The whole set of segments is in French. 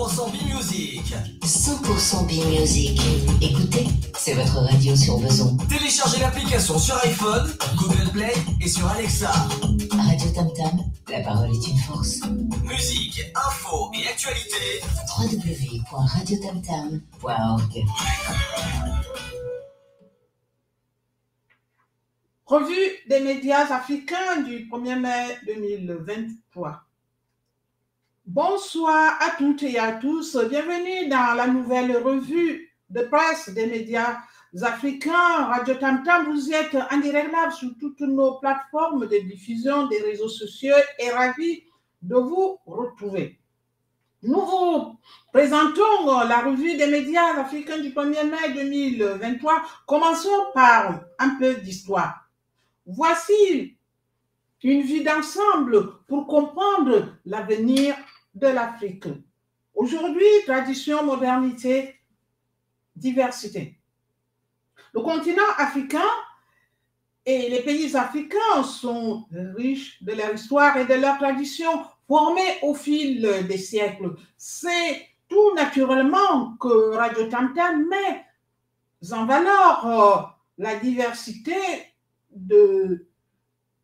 100% B-Music. 100% B-Music. Écoutez, c'est votre radio sur besoin. Téléchargez l'application sur iPhone, Google Play et sur Alexa. Radio Tam Tam, la parole est une force. Musique, info et actualité. www.radiotamtam.org Revue des médias africains du 1er mai 2023. Bonsoir à toutes et à tous. Bienvenue dans la nouvelle revue de presse des médias africains. Radio Tam Tam, vous êtes en direct sur toutes nos plateformes de diffusion des réseaux sociaux et ravis de vous retrouver. Nous vous présentons la revue des médias africains du 1er mai 2023. Commençons par un peu d'histoire. Voici une vie d'ensemble pour comprendre l'avenir de l'Afrique. Aujourd'hui, tradition, modernité, diversité. Le continent africain et les pays africains sont riches de leur histoire et de leur tradition formées au fil des siècles. C'est tout naturellement que Radio Tam met en valeur euh, la diversité de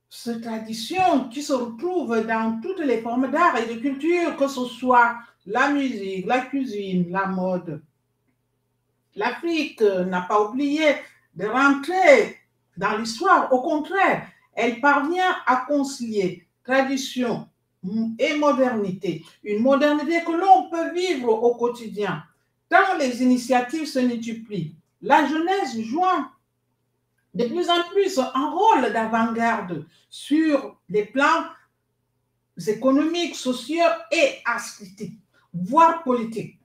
ces traditions qui se retrouvent dans toutes les formes d'art et de culture, que ce soit la musique, la cuisine, la mode. L'Afrique n'a pas oublié de rentrer dans l'histoire. Au contraire, elle parvient à concilier tradition et modernité. Une modernité que l'on peut vivre au quotidien. Tant les initiatives se multiplient, la jeunesse joint de plus en plus un rôle d'avant-garde sur les plans économiques, sociaux et artistiques, voire politiques.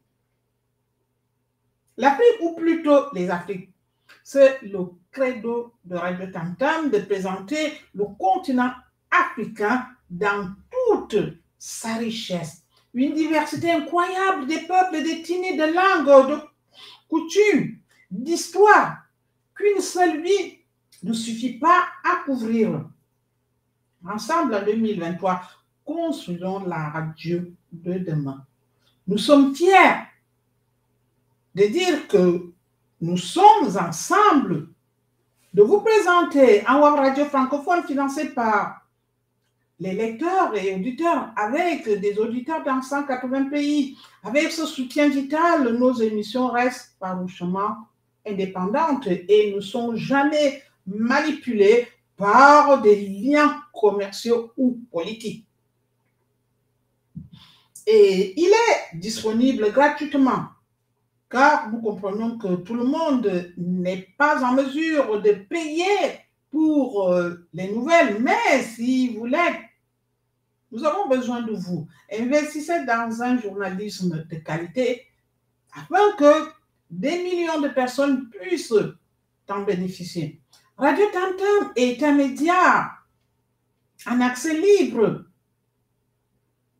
L'Afrique, ou plutôt les Afriques, c'est le credo de Radio Tam Tam de présenter le continent africain dans toute sa richesse. Une diversité incroyable des peuples, d'ethnies, de langues, de coutumes, d'histoires, qu'une seule vie ne suffit pas à couvrir. Ensemble, en 2023, construisons la radio de demain. Nous sommes fiers de dire que nous sommes ensemble de vous présenter un web radio francophone financé par les lecteurs et auditeurs avec des auditeurs dans 180 pays. Avec ce soutien vital, nos émissions restent farouchement indépendantes et ne sont jamais manipulées par des liens commerciaux ou politiques. Et il est disponible gratuitement, car nous comprenons que tout le monde n'est pas en mesure de payer pour euh, les nouvelles, mais si vous l'êtes, nous avons besoin de vous. Investissez dans un journalisme de qualité afin que des millions de personnes puissent en bénéficier. Radio Tantam est un média en accès libre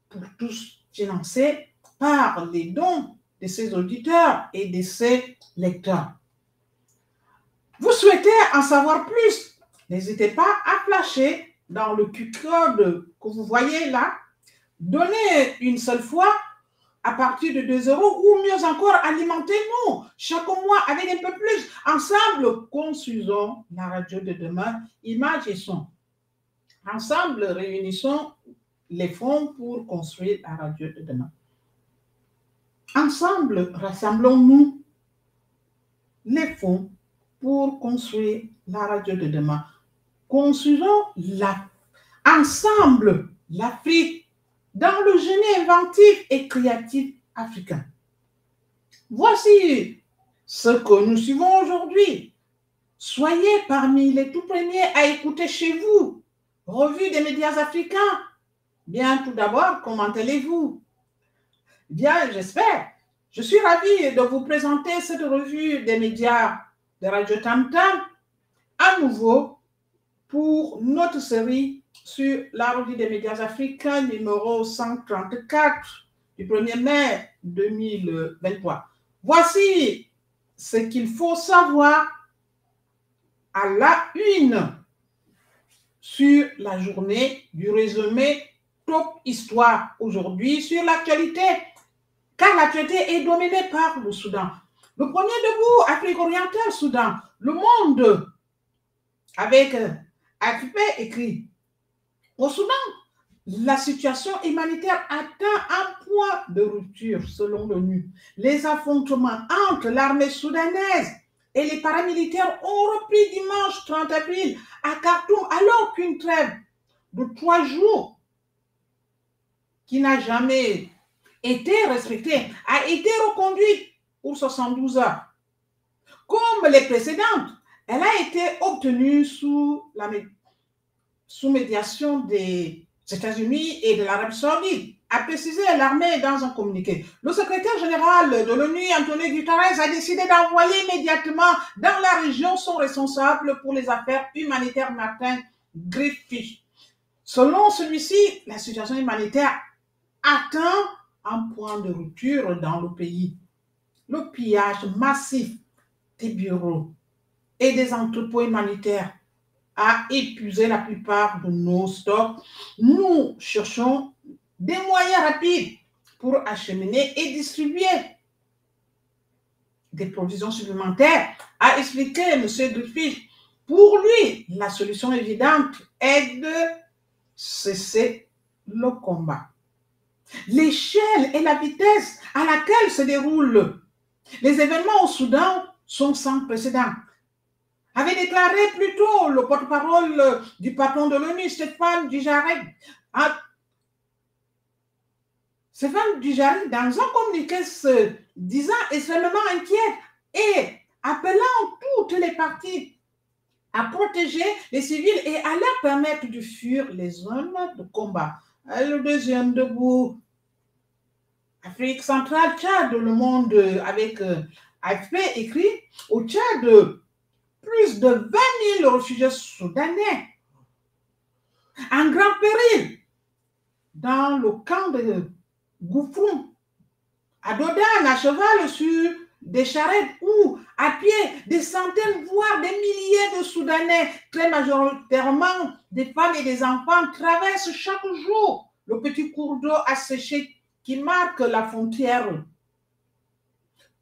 pour tous financé par les dons de ses auditeurs et de ses lecteurs. Vous souhaitez en savoir plus N'hésitez pas à flasher dans le Q-code que vous voyez là. Donnez une seule fois à partir de 2 euros ou mieux encore, alimentez-nous chaque mois avec un peu plus. Ensemble, construisons la radio de demain, images et son. Ensemble, réunissons les fonds pour construire la radio de demain. Ensemble, rassemblons-nous les fonds pour construire la radio de demain. Construisons ensemble l'Afrique dans le génie inventif et créatif africain. Voici ce que nous suivons aujourd'hui. Soyez parmi les tout premiers à écouter chez vous. Revue des médias africains. Bien, tout d'abord, comment allez-vous Bien, j'espère. Je suis ravie de vous présenter cette revue des médias de Radio Tam Tam à nouveau pour notre série sur la revue des médias africains numéro 134 du 1er mai 2023. Voici ce qu'il faut savoir à la une sur la journée du résumé Top Histoire aujourd'hui sur l'actualité car l'actualité est dominée par le Soudan. Le premier debout, Afrique orientale, Soudan. Le monde, avec AFP écrit, au Soudan, la situation humanitaire atteint un point de rupture selon l'ONU. Les affrontements entre l'armée soudanaise et les paramilitaires ont repris dimanche 30 avril à Khartoum alors qu'une trêve de trois jours qui n'a jamais été respectée a été reconduite pour 72 heures. Comme les précédentes, elle a été obtenue sous la sous médiation des États-Unis et de l'Arabie saoudite, a précisé l'armée dans un communiqué. Le secrétaire général de l'ONU, Antonio Guterres, a décidé d'envoyer immédiatement dans la région son responsable pour les affaires humanitaires, Martin Griffith. Selon celui-ci, la situation humanitaire atteint un point de rupture dans le pays. Le pillage massif des bureaux et des entrepôts humanitaires a épuisé la plupart de nos stocks. Nous cherchons des moyens rapides pour acheminer et distribuer des provisions supplémentaires, a expliqué M. Griffith. Pour lui, la solution évidente est de cesser le combat. L'échelle et la vitesse à laquelle se déroulent les événements au Soudan sont sans précédent avait déclaré plus tôt le porte-parole du patron de l'ONU, Stéphane Dujarric. Stéphane Dujarric, dans un communiqué se disant extrêmement inquiet et appelant toutes les parties à protéger les civils et à leur permettre de fuir les zones de combat. Le deuxième debout, Afrique centrale, Tchad, le monde avec euh, AFP écrit au Tchad, plus de 20 000 réfugiés soudanais en grand péril dans le camp de Gouffroum, à Dodane, à cheval sur des charrettes ou à pied, des centaines, voire des milliers de Soudanais, très majoritairement des femmes et des enfants, traversent chaque jour le petit cours d'eau asséché qui marque la frontière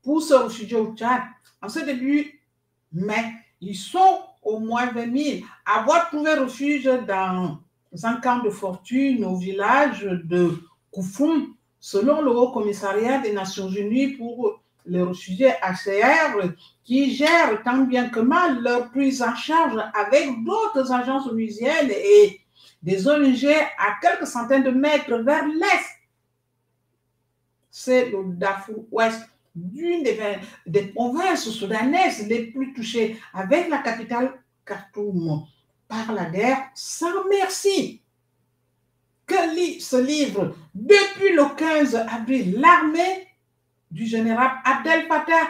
pour se réfugier au Tchad. En ce début mai, ils sont au moins 20 000. Avoir trouvé refuge dans un camp de fortune au village de Koufoum, selon le Haut Commissariat des Nations Unies pour les réfugiés HCR, qui gère tant bien que mal leur prise en charge avec d'autres agences onusiennes et des ONG à quelques centaines de mètres vers l'est. C'est le Darfour Ouest d'une des, provinces soudanaises les plus touchées, avec la capitale Khartoum, par la guerre sans merci. Que lit ce livre? Depuis le 15 avril, l'armée du général Abdel Fattah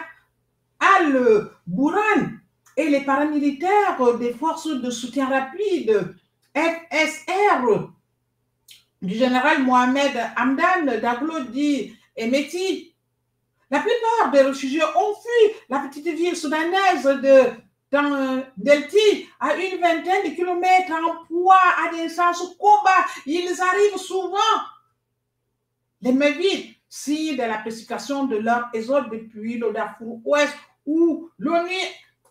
al-Bourhan et les paramilitaires des forces de soutien rapide FSR du général Mohamed Hamdan Daglo dit Emeti la plupart des réfugiés ont fui la petite ville soudanaise de Delti, à une vingtaine de kilomètres en poids, à des sens combat. Ils arrivent souvent les villes, si de la précipitation de leur exode depuis le Darfour Ouest, où l'ONU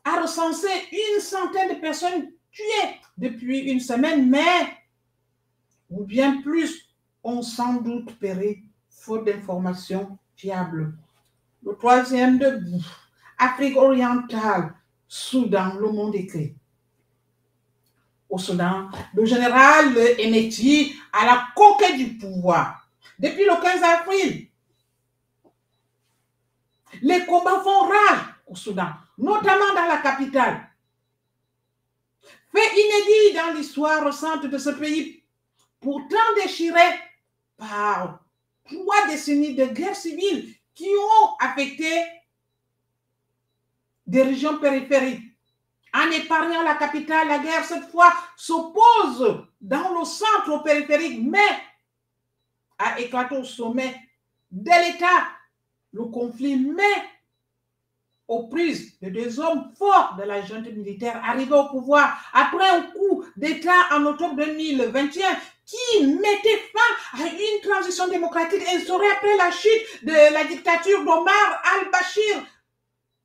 a recensé une centaine de personnes tuées depuis une semaine, mais, ou bien plus, ont sans doute péri, faute d'informations fiables. Le troisième debout, Afrique orientale, Soudan, le monde écrit. Au Soudan, le général Eneti à la conquête du pouvoir. Depuis le 15 avril, les combats font rage au Soudan, notamment dans la capitale. Fait inédit dans l'histoire récente de ce pays, pourtant déchiré par trois décennies de guerre civile qui ont affecté des régions périphériques. En épargnant la capitale, la guerre, cette fois, s'oppose dans le centre périphérique, mais a éclaté au sommet de l'État. Le conflit met aux prises de deux hommes forts de la junte militaire arrivés au pouvoir après un coup d'État en octobre 2021 qui mettait fin à une transition démocratique instaurée après la chute de la dictature d'Omar al-Bashir.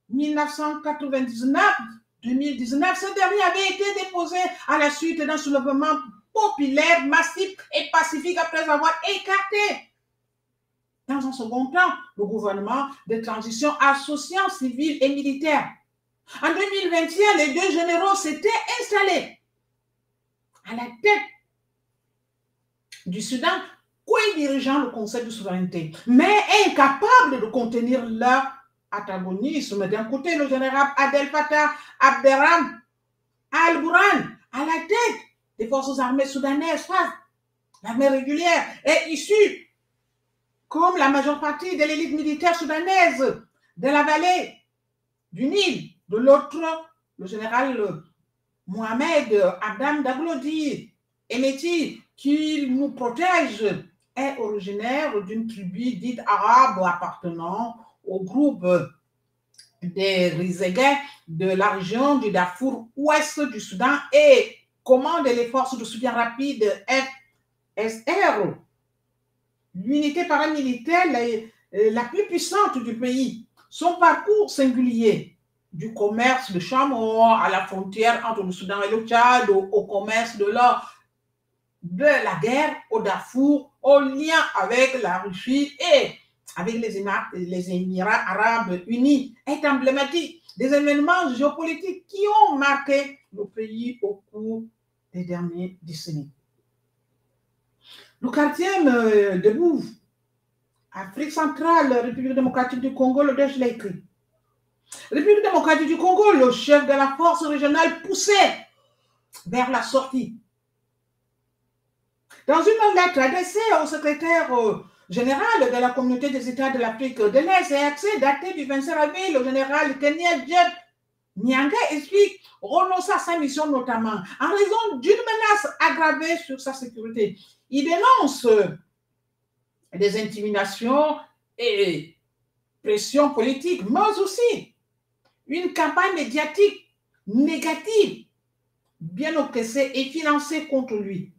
1999 2019, ce dernier avait été déposé à la suite d'un soulèvement populaire, massif et pacifique après avoir écarté, dans un second temps, le gouvernement de transition associant civil et militaire. En 2021, les deux généraux s'étaient installés à la tête du Soudan, co-dirigeant le Conseil de souveraineté, mais incapables de contenir leur antagonisme. D'un côté, le général Adel Fattah Abderram al-Bourhan, à la tête des forces armées soudanaises, l'armée régulière, est issue, comme la majeure partie de l'élite militaire soudanaise de la vallée du Nil. De l'autre, le général Mohamed Abdam Daglodi Emeti, qui nous protège, est originaire d'une tribu dite arabe appartenant au groupe des Rizéguais de la région du Darfour ouest du Soudan et commande les forces de soutien rapide FSR, l'unité paramilitaire la, la plus puissante du pays. Son parcours singulier, du commerce de chameaux à la frontière entre le Soudan et le Tchad, au, commerce de l'or, de la guerre au Darfour, au lien avec la Russie et avec les Émirats, les Émirats arabes unis est emblématique des événements géopolitiques qui ont marqué le pays au cours des dernières décennies. Le quartier de Bouvre, Afrique centrale, République démocratique du Congo, le je l'ai écrit. République démocratique du Congo, le chef de la force régionale poussait vers la sortie. Dans une lettre adressée au secrétaire général de la communauté des États de l'Afrique de l'Est et accès daté du 25 avril, le général Kenya Jeb Nyanga explique renoncer à sa mission notamment en raison d'une menace aggravée sur sa sécurité. Il dénonce des intimidations et pressions politiques, mais aussi une campagne médiatique négative, bien orchestrée et financée contre lui.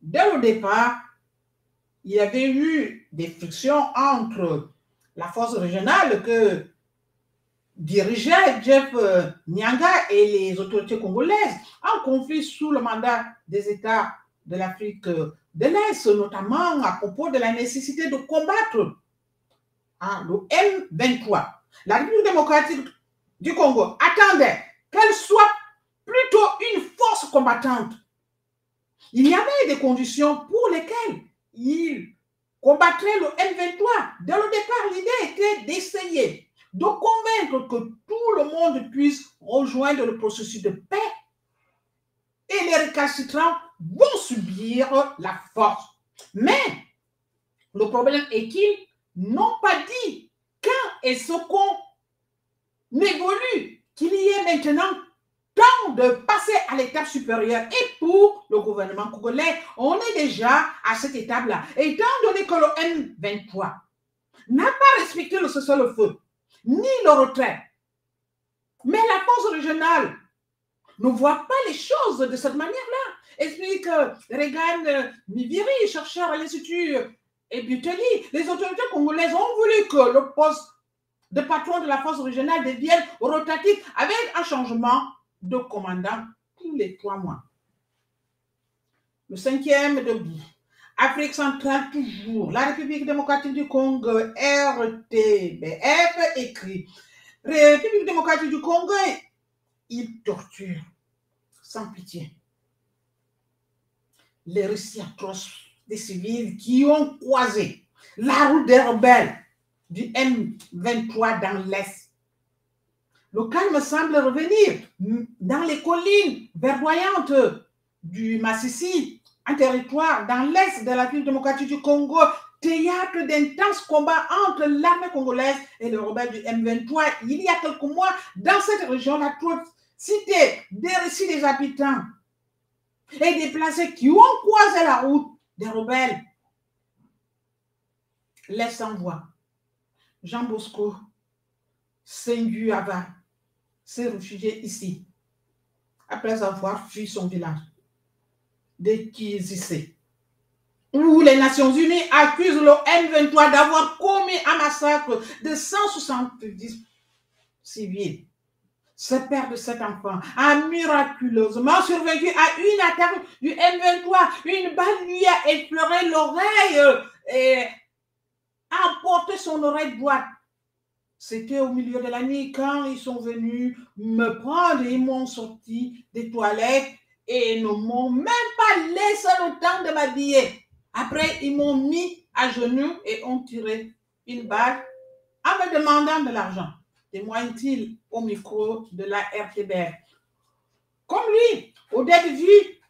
Dès le départ, il y avait eu des frictions entre la force régionale que dirigeait Jeff Nyanga et les autorités congolaises en conflit sous le mandat des États de l'Afrique de l'Est, notamment à propos de la nécessité de combattre hein, le M23. La République démocratique du Congo attendait qu'elle soit plutôt une force combattante. Il y avait des conditions pour lesquelles il combattrait le M23. Dès le départ, l'idée était d'essayer de convaincre que tout le monde puisse rejoindre le processus de paix. Et les récalcitrants vont subir la force. Mais le problème est qu'ils n'ont pas dit quand et ce qu'on évolue, qu'il y ait maintenant temps de passer à l'étape supérieure. Et pour le gouvernement congolais, on est déjà à cette étape-là. Étant donné que le M23 n'a pas respecté le cessez-le-feu, ni le retrait, mais la force régionale ne voit pas les choses de cette manière-là. Explique Regan Miviri, chercheur à l'Institut et les autorités congolaises ont voulu que le poste de patron de la force régionale devienne rotatif avec un changement de commandant tous les trois mois. Le cinquième debout. Afrique centrale toujours. La République démocratique du Congo, RTBF, écrit. République démocratique du Congo, il torture sans pitié. Les récits atroces des civils qui ont croisé la route des rebelles du M23 dans l'Est le calme semble revenir dans les collines verdoyantes du Massissi, un territoire dans l'est de la ville démocratique du Congo, théâtre d'intenses combats entre l'armée congolaise et les rebelles du M23. Il y a quelques mois, dans cette région, la cité des récits des habitants et des placés qui ont croisé la route des rebelles. Laisse en voix. Jean Bosco Senguava s'est réfugié ici après avoir fui son village de Kizissé, où les Nations Unies accusent le M23 d'avoir commis un massacre de 170 civils. Ce père de cet enfant a miraculeusement survécu à une attaque du M23. Une balle lui a effleuré l'oreille et a emporté son oreille droite. C'était au milieu de la nuit quand ils sont venus me prendre et ils m'ont sorti des toilettes et ne m'ont même pas laissé le temps de m'habiller. Après, ils m'ont mis à genoux et ont tiré une balle en me demandant de l'argent. Témoigne-t-il au micro de la RTBR. Comme lui, au début,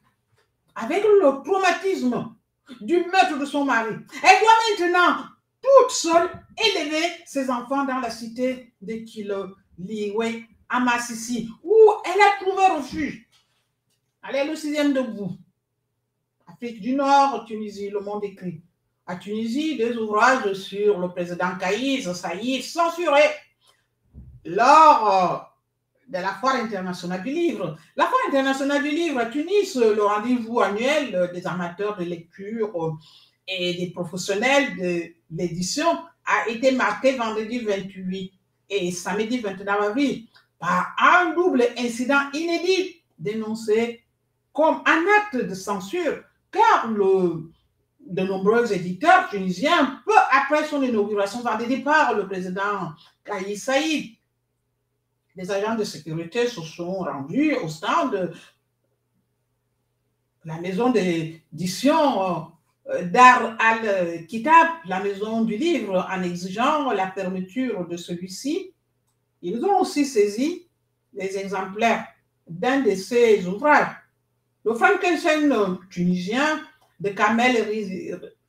avec le traumatisme du meurtre de son mari, elle doit maintenant toute seule élever ses enfants dans la cité de Kiloliwe à Massissi, où elle a trouvé refuge. Est le sixième debout. Afrique du Nord, Tunisie, le monde écrit. À Tunisie, des ouvrages sur le président Kaïs, Saïd, censurés lors de la Foire internationale du livre. La Foire internationale du livre à Tunis, le rendez-vous annuel des amateurs de lecture et des professionnels de l'édition, a été marqué vendredi 28 et samedi 29 avril par un double incident inédit dénoncé comme un acte de censure, car le, de nombreux éditeurs tunisiens, peu après son inauguration vendredi par le président Kaïs Saïd, les agents de sécurité se sont rendus au stand de la maison d'édition Dar al-Kitab, la maison du livre, en exigeant la fermeture de celui-ci. Ils ont aussi saisi les exemplaires d'un de ces ouvrages. Le Frankenstein tunisien de Kamel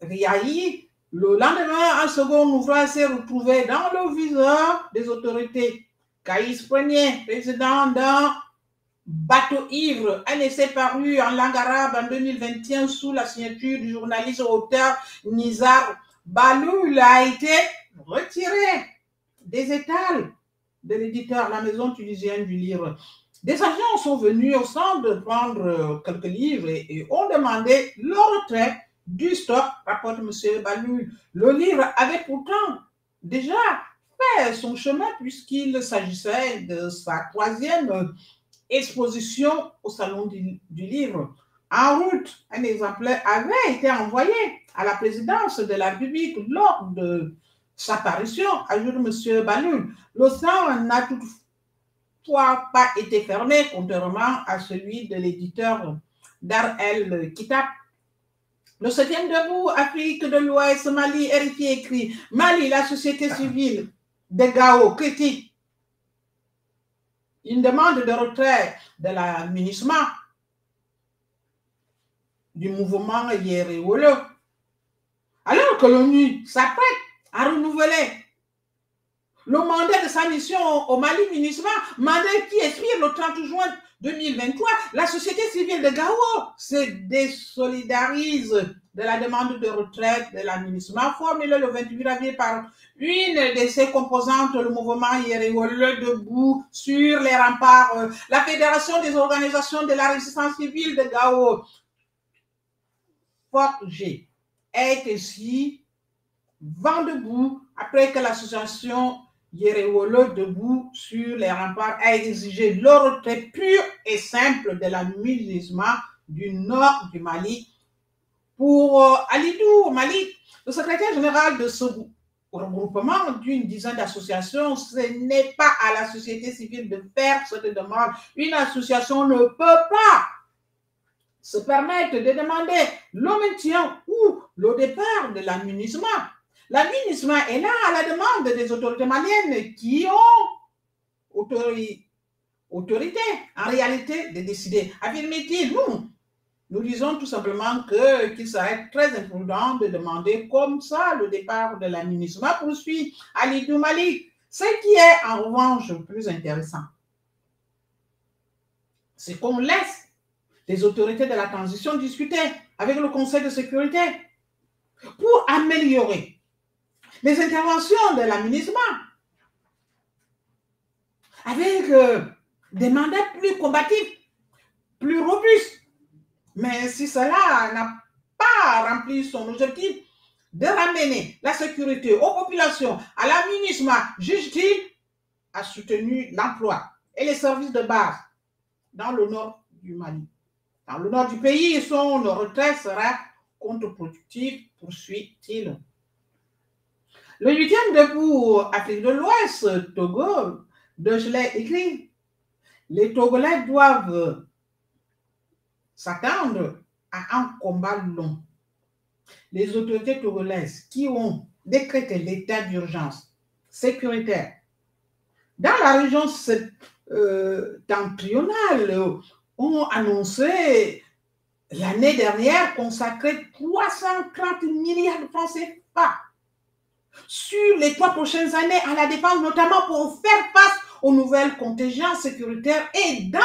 Riahi, le lendemain, un second ouvrage s'est retrouvé dans le viseur des autorités. Caïs Premier, président d'un Bateau ivre, un essai paru en langue arabe en 2021 sous la signature du journaliste auteur Nizar Baloul a été retiré des étals de l'éditeur La Maison tunisienne du livre. Des agents sont venus au centre prendre quelques livres et, ont demandé le retrait du stock, rapporte M. Baloul. Le livre avait pourtant déjà son chemin puisqu'il s'agissait de sa troisième exposition au Salon du, Livre. En route, un exemplaire avait été envoyé à la présidence de la République lors de sa parution, ajoute M. Baloul. Le n'a toutefois pas été fermé, contrairement à celui de l'éditeur Dar El Kitab. Le septième debout, Afrique de l'Ouest, Mali, héritier écrit Mali, la société civile de Gao critique. Une demande de retrait de l'administration du mouvement Yéréwolo, alors que l'ONU s'apprête à renouveler le mandat de sa mission au Mali MINUSMA, mandat qui expire le 30 juin 2023, la société civile de Gao se désolidarise de la demande de retraite de l'administration formulée le 28 avril par une de ses composantes, le mouvement Yéréwole debout sur les remparts, la Fédération des organisations de la résistance civile de Gao, FORG, est ainsi vent debout après que l'association Yéréwolo debout sur les remparts a exigé le retrait pur et simple de l'administration du nord du Mali pour euh, Alidou Mali, le secrétaire général de ce regroupement d'une dizaine d'associations, ce n'est pas à la société civile de faire cette demande. Une association ne peut pas se permettre de demander le maintien ou le départ de l'administration. L'administration est là à la demande des autorités maliennes qui ont autorité, autorité en réalité de décider. Affirme-t-il, nous, nous disons tout simplement que, qu'il serait très imprudent de demander comme ça le départ de l'administration. Poursuit Ali Malik. Ce qui est en revanche plus intéressant, c'est qu'on laisse les autorités de la transition discuter avec le Conseil de sécurité pour améliorer les interventions de l'administration. avec euh, des mandats plus combatifs, plus robustes. Mais si cela n'a pas rempli son objectif de ramener la sécurité aux populations, à l'aménagement, juge-t-il, a soutenu l'emploi et les services de base dans le nord du Mali. Dans le nord du pays, son retrait sera contre-productif, poursuit-il. Le huitième debout Afrique de l'Ouest, Togo, Dojlet écrit Les Togolais doivent s'attendre à un combat long. Les autorités togolaises qui ont décrété l'état d'urgence sécuritaire? Dans la région septentrionale ont annoncé l'année dernière consacrer 330 milliards de francs CFA sur les trois prochaines années à la défense, notamment pour faire face aux nouvelles contingences sécuritaires. Et dans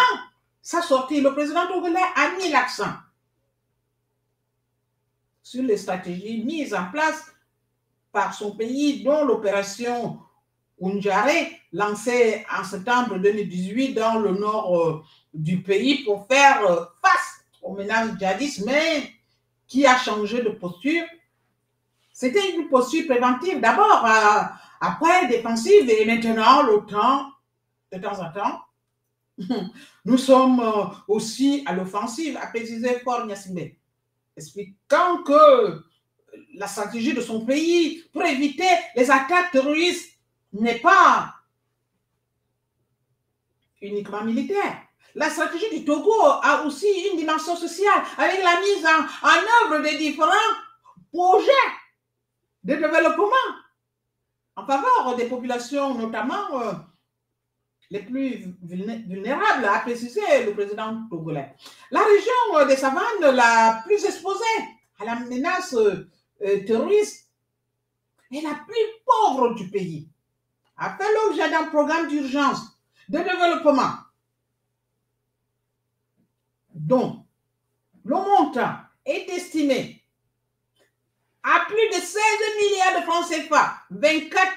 sa sortie, le président togolais a mis l'accent sur les stratégies mises en place par son pays, dont l'opération Unjare, lancée en septembre 2018 dans le nord euh, du pays pour faire euh, face au ménage djihadiste, mais qui a changé de posture. C'était une posture préventive d'abord, euh, après défensive et maintenant l'OTAN, de temps en temps. Nous sommes aussi à l'offensive, a précisé Fort Nyassimbe, expliquant que la stratégie de son pays pour éviter les attaques terroristes n'est pas uniquement militaire. La stratégie du Togo a aussi une dimension sociale avec la mise en, œuvre des différents projets de développement en faveur des populations, notamment euh, les plus vulnérables, a précisé le président togolais. La région euh, des savanes la plus exposée à la menace euh, terroriste est la plus pauvre du pays a fait l'objet d'un programme d'urgence de développement dont le montant est estimé à plus de 16 milliards de francs CFA, 24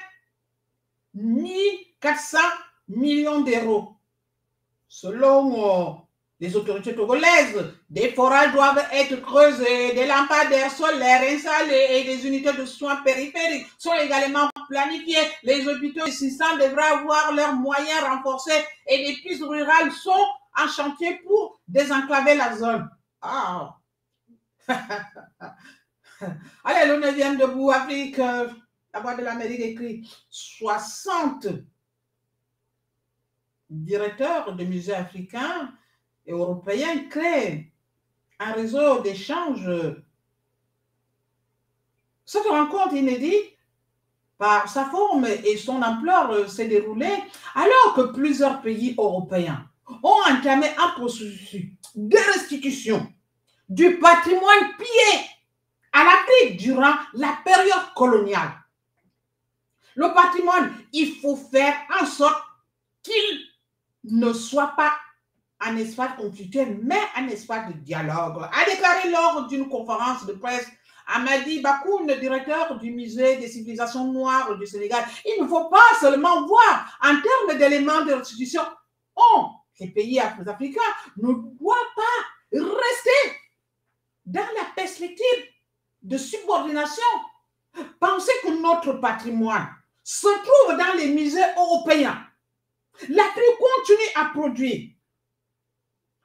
400 millions d'euros, selon euh, les autorités togolaises, des forages doivent être creusés, des lampadaires solaires installés et des unités de soins périphériques sont également planifiées. Les hôpitaux existants devraient avoir leurs moyens renforcés et les pistes rurales sont en chantier pour désenclaver la zone. Ah. Allez, le 9e debout, Afrique, euh, la voix de l'Amérique écrit 60 directeurs de musées africains européen crée un réseau d'échanges. Cette rencontre inédite, par sa forme et son ampleur, s'est déroulée alors que plusieurs pays européens ont entamé un processus de restitution du patrimoine pillé à l'Afrique durant la période coloniale. Le patrimoine, il faut faire en sorte qu'il ne soit pas un espace conflictuel, mais un espace de dialogue, a déclaré lors d'une conférence de presse Amadi Bakoun, directeur du musée des civilisations noires du Sénégal. Il ne faut pas seulement voir en termes d'éléments de restitution. Oh, les pays africains ne doivent pas rester dans la perspective de subordination. Pensez que notre patrimoine se trouve dans les musées européens. L'Afrique continue à produire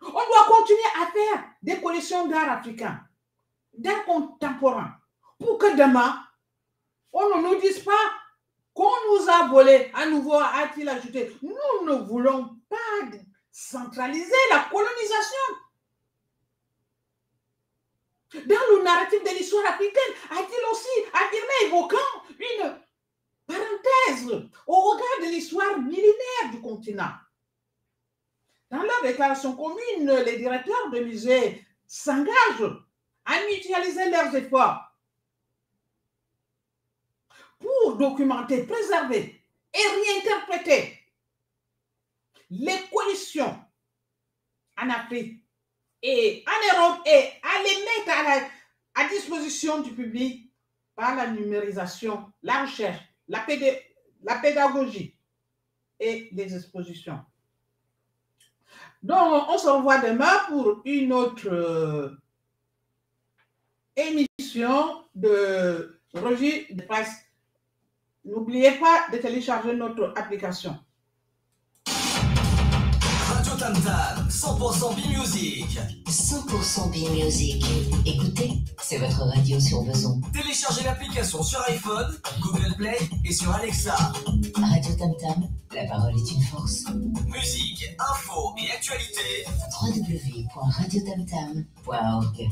on doit continuer à faire des collections d'art africain, d'art contemporain, pour que demain, on ne nous dise pas qu'on nous a volé. À nouveau, a-t-il ajouté, nous ne voulons pas centraliser la colonisation. Dans le narratif de l'histoire africaine, a-t-il aussi affirmé, évoquant une parenthèse au regard de l'histoire millénaire du continent. Dans leur déclaration commune, les directeurs de musées s'engagent à mutualiser leurs efforts pour documenter, préserver et réinterpréter les coalitions en Afrique et en Europe et à les mettre à, disposition du public par la numérisation, la recherche, la pédagogie et des expositions. Donc, on se revoit demain pour une autre euh, émission de revue de presse. N'oubliez pas de télécharger notre application. Tam Tam, 100% B-Music. 100% B-Music. Écoutez, c'est votre radio sur besoin. Téléchargez l'application sur iPhone, Google Play et sur Alexa. Radio Tam Tam, la parole est une force. Musique, info et actualité. www.radiotamtam.org